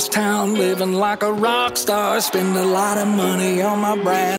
town, living like a rock star. Spend a lot of money on my brand.